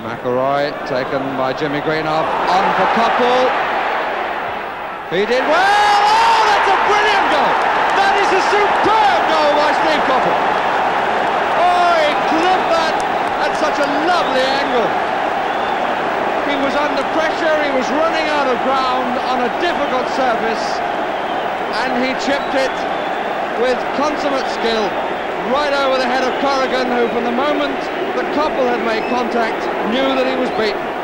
McIlroy taken by Jimmy Greenhoff on for Coppell. He did well. Oh, that's a brilliant goal. That is a superb goal by Steve Coppell. Oh, he clipped that at such a lovely angle. He was under pressure. He was running out of ground on a difficult surface, and he chipped it with consummate skill right over the head of Corrigan, who from the moment the Coppell had made contact knew that he was beaten.